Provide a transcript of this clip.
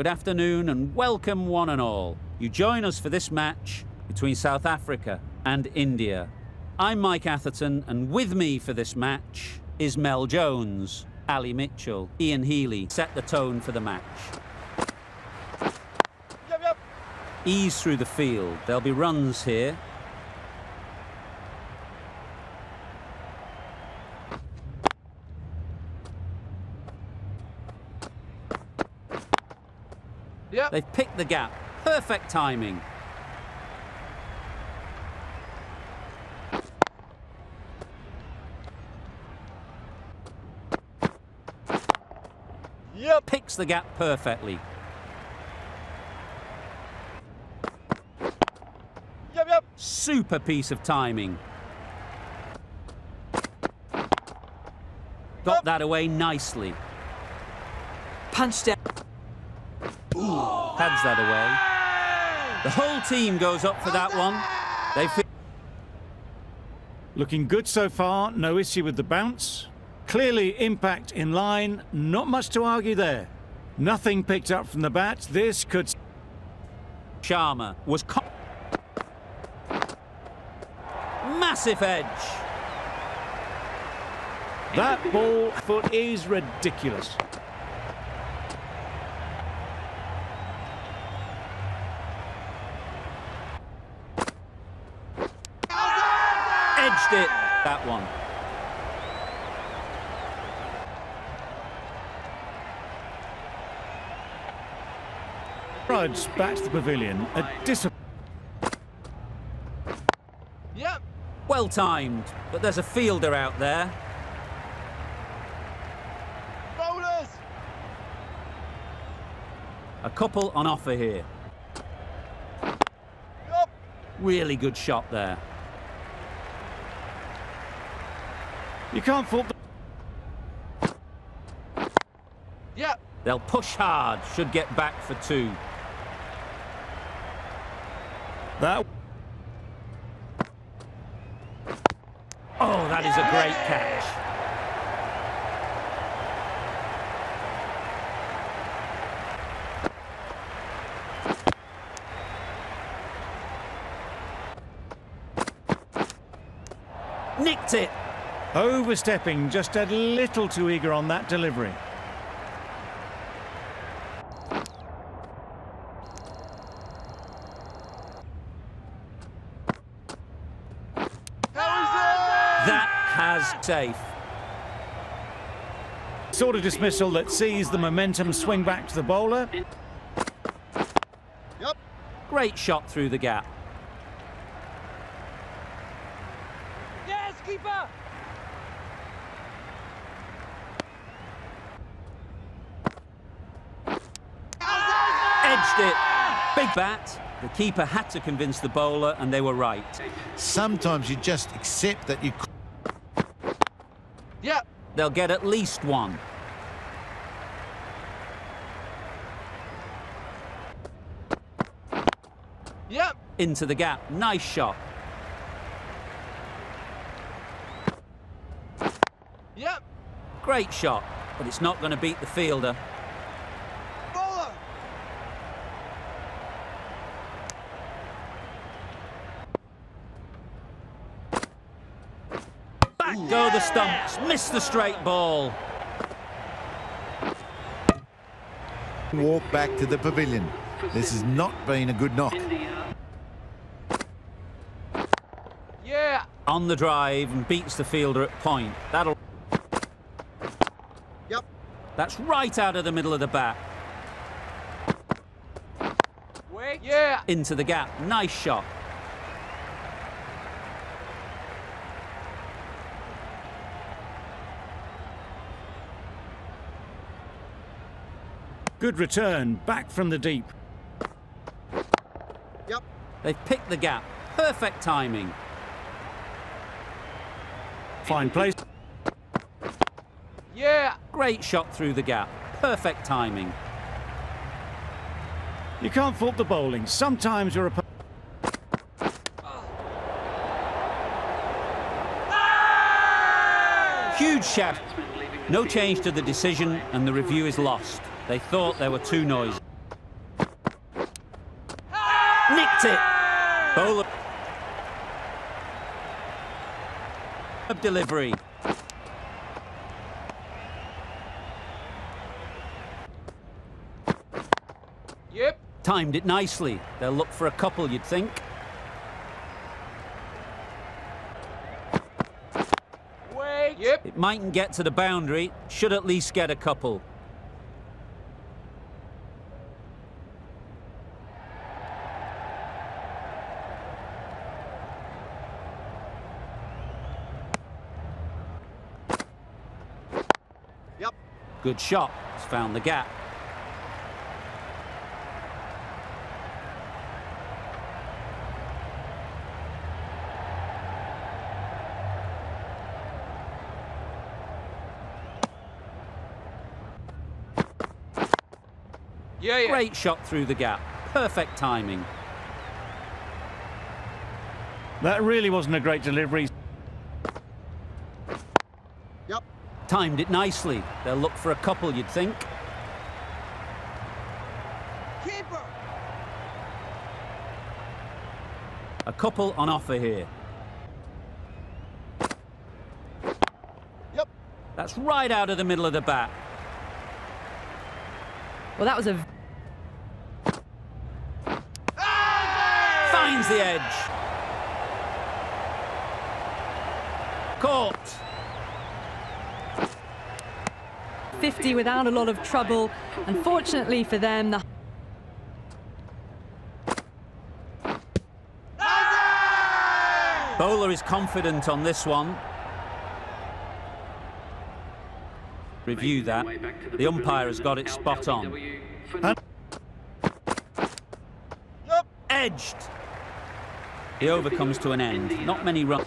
Good afternoon and welcome one and all. You join us for this match between South Africa and India. I'm Mike Atherton and with me for this match is Mel Jones, Ali Mitchell, Ian Healy set the tone for the match. Yep, yep. Ease through the field. There'll be runs here. Yep. They've picked the gap. Perfect timing. Yep. Picks the gap perfectly. Yep, yep. Super piece of timing. Got that away nicely. Punched Pads that away. The whole team goes up for that one. They feel Looking good so far, no issue with the bounce. Clearly impact in line, not much to argue there. Nothing picked up from the bat, this could... Sharma was massive edge. That ball foot is ridiculous. Edged it. That one. Rudge back to the pavilion. A dis Yep. Well timed, but there's a fielder out there. Bowlers. A couple on offer here. Yep. Really good shot there. You can't fault the... Yep. They'll push hard, should get back for two. That... Oh, that is a great catch. Nicked it. Overstepping, just a little too eager on that delivery. How is it? That has safe. Sort of dismissal that sees the momentum swing back to the bowler. Yep. Great shot through the gap. Yes, keeper. Edged it. Big bat. The keeper had to convince the bowler, and they were right. Sometimes you just accept that you Yep. They'll get at least one. Yep. Into the gap. Nice shot. Yep. Great shot, but it's not going to beat the fielder. Back go the stumps. Miss the straight ball. walk back to the pavilion. This has not been a good knock. Yeah. On the drive and beats the fielder at point. That'll. Yep. That's right out of the middle of the bat. Wait. Yeah. Into the gap. Nice shot. Good return, back from the deep. Yep. They've picked the gap. Perfect timing. Fine place. Yeah. Great shot through the gap. Perfect timing. You can't fault the bowling. Sometimes your opponent... Huge shout. No change to the decision, and the review is lost. They thought they were too noisy. Nicked it. Bowler. Delivery. Yep. Timed it nicely. They'll look for a couple, you'd think. Wait. Yep. It mightn't get to the boundary, should at least get a couple. Yep. Good shot. It's found the gap. Yeah, yeah. Great shot through the gap. Perfect timing. That really wasn't a great delivery. Yep. Timed it nicely. They'll look for a couple, you'd think. Keeper. A couple on offer here. Yep. That's right out of the middle of the bat. Well, that was a Finds the edge. Caught. 50 without a lot of trouble. Unfortunately for them, the Bowler is confident on this one. Review that. The umpire has got it spot on. Yep. Edged. The over comes to an end. Not many runs.